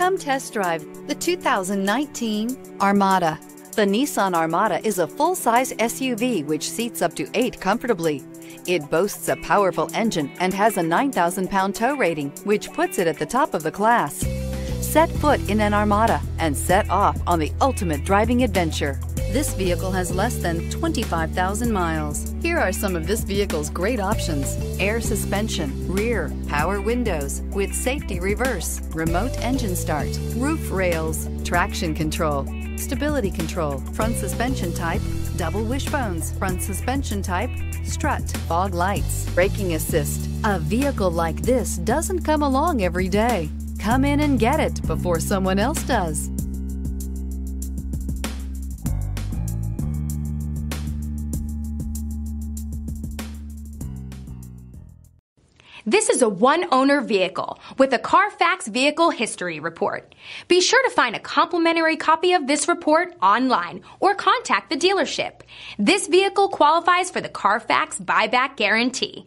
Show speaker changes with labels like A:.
A: Come test drive the 2019 Armada. The Nissan Armada is a full-size SUV which seats up to eight comfortably. It boasts a powerful engine and has a 9,000-pound tow rating, which puts it at the top of the class. Set foot in an Armada and set off on the ultimate driving adventure. This vehicle has less than 25,000 miles. Here are some of this vehicle's great options. Air suspension, rear, power windows with safety reverse, remote engine start, roof rails, traction control, stability control, front suspension type, double wishbones, front suspension type, strut, fog lights, braking assist. A vehicle like this doesn't come along every day. Come in and get it before someone else does.
B: This is a one owner vehicle with a Carfax Vehicle History Report. Be sure to find a complimentary copy of this report online or contact the dealership. This vehicle qualifies for the Carfax Buyback Guarantee.